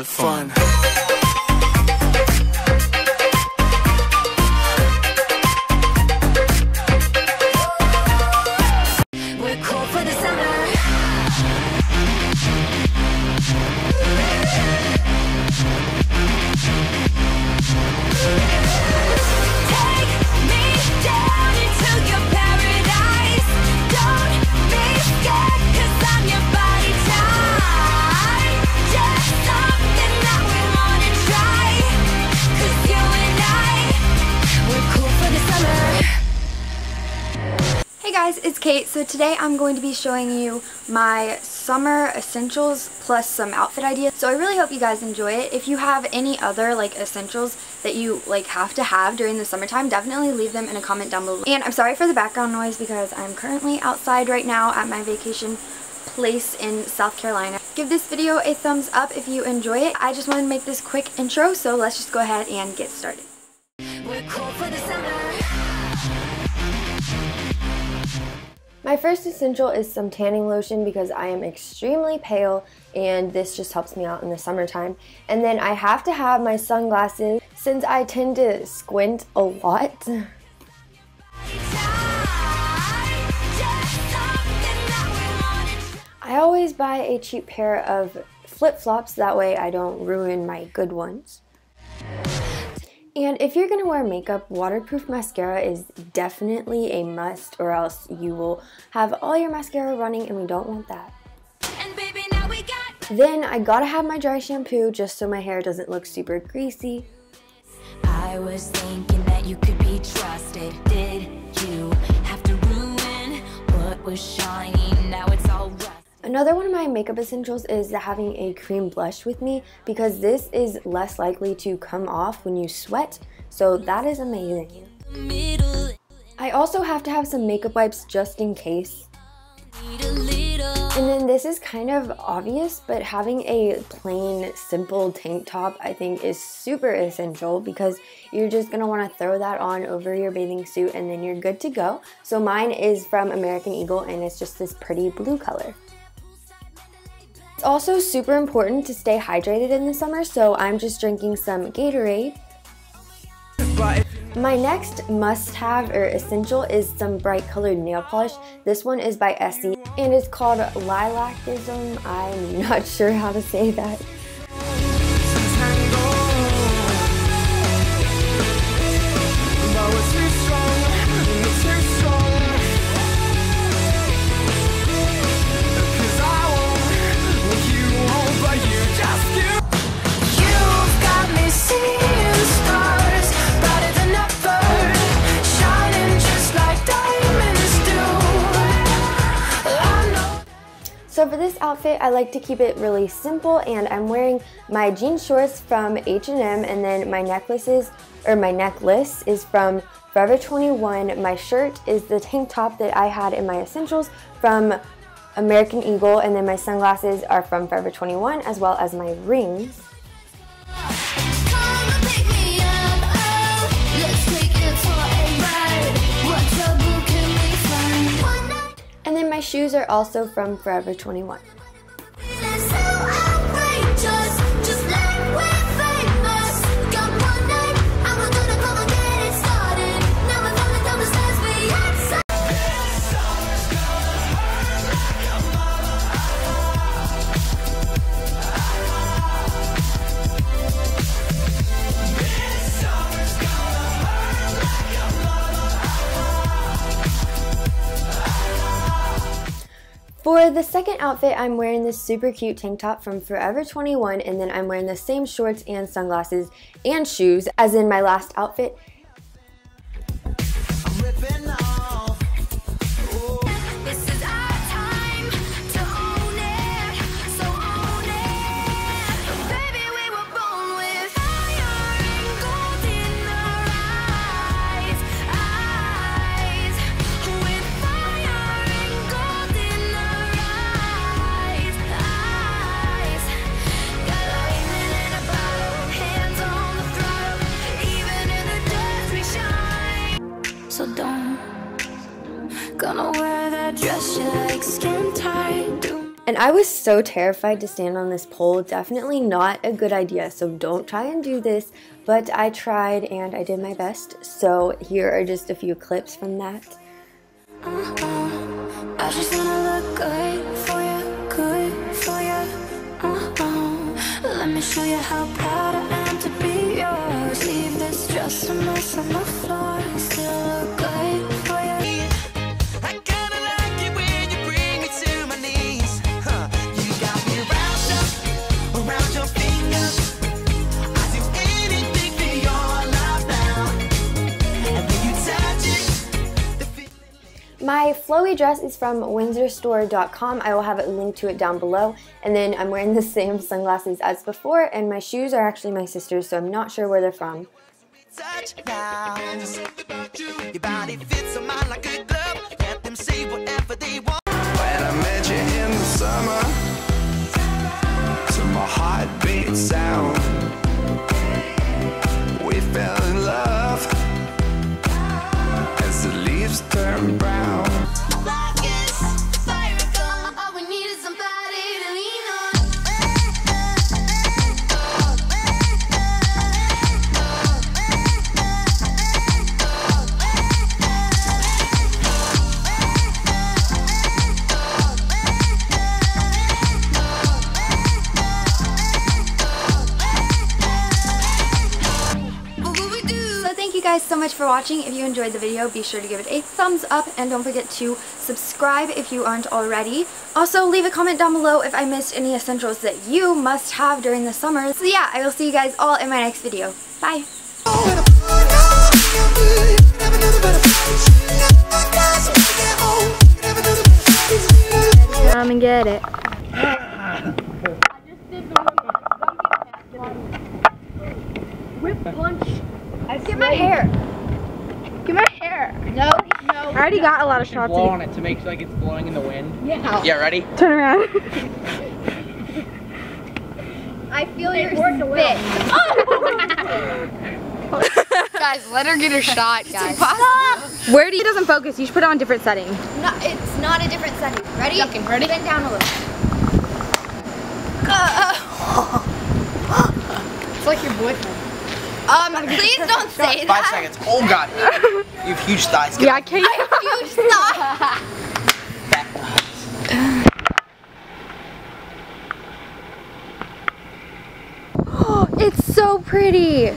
actually fun. It's Kate. So today I'm going to be showing you my summer essentials plus some outfit ideas. So I really hope you guys enjoy it. If you have any other like essentials that you like have to have during the summertime, definitely leave them in a comment down below. And I'm sorry for the background noise because I'm currently outside right now at my vacation place in South Carolina. Give this video a thumbs up if you enjoy it. I just wanted to make this quick intro, so let's just go ahead and get started. My first essential is some tanning lotion because I am extremely pale and this just helps me out in the summertime. And then I have to have my sunglasses since I tend to squint a lot. I always buy a cheap pair of flip-flops that way I don't ruin my good ones. And if you're gonna wear makeup, waterproof mascara is definitely a must, or else you will have all your mascara running, and we don't want that. And baby, now we got Then I gotta have my dry shampoo just so my hair doesn't look super greasy. I was thinking that you could be trusted. Did you have to ruin what was shining? Now it's all. Another one of my makeup essentials is having a cream blush with me because this is less likely to come off when you sweat, so that is amazing. I also have to have some makeup wipes just in case. And then this is kind of obvious, but having a plain, simple tank top I think is super essential because you're just gonna wanna throw that on over your bathing suit and then you're good to go. So mine is from American Eagle and it's just this pretty blue color. Also super important to stay hydrated in the summer, so I'm just drinking some Gatorade. My next must-have or essential is some bright colored nail polish. This one is by Essie and it's called Lilacism. I'm not sure how to say that. Outfit, I like to keep it really simple and I'm wearing my jean shorts from H&M and then my necklaces or my necklace is from Forever 21. My shirt is the tank top that I had in my essentials from American Eagle and then my sunglasses are from Forever 21 as well as my rings. And pick me up, oh, let's take it for a ride. What trouble can we find? One night, And then my shoes are also from Forever 21. Outrageous, just For the second outfit, I'm wearing this super cute tank top from Forever 21 and then I'm wearing the same shorts and sunglasses and shoes as in my last outfit. I was so terrified to stand on this pole. Definitely not a good idea, so don't try and do this. But I tried and I did my best. So here are just a few clips from that. Uh-uh. I just wanna look good for you, good for you. Uh-uh. Let me show you how proud I am to be yours. Leave this dress a mess on the floor. Still flowy dress is from windsorstore.com. I will have a link to it down below. And then I'm wearing the same sunglasses as before, and my shoes are actually my sister's, so I'm not sure where they're from. touch guys so much for watching. If you enjoyed the video, be sure to give it a thumbs up and don't forget to subscribe if you aren't already. Also, leave a comment down below if I missed any essentials that you must have during the summer. So yeah, I will see you guys all in my next video. Bye! Come and get it. Get my hair. Get my hair. No, no. I already got a lot of shots. blow on it to make like it's blowing in the wind. Yeah. Yeah, ready? Turn around. I feel your spit. Guys, let her get her shot, guys. Stop! Where do you, it doesn't focus? You should put it on a different setting. No, it's not a different setting. Ready? Okay, ready? Bend down a little. It's like your boyfriend. Um, please don't say Five that. seconds. Oh god. You have huge thighs. Get Yeah, I can't. You stop. it's so pretty.